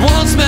wants me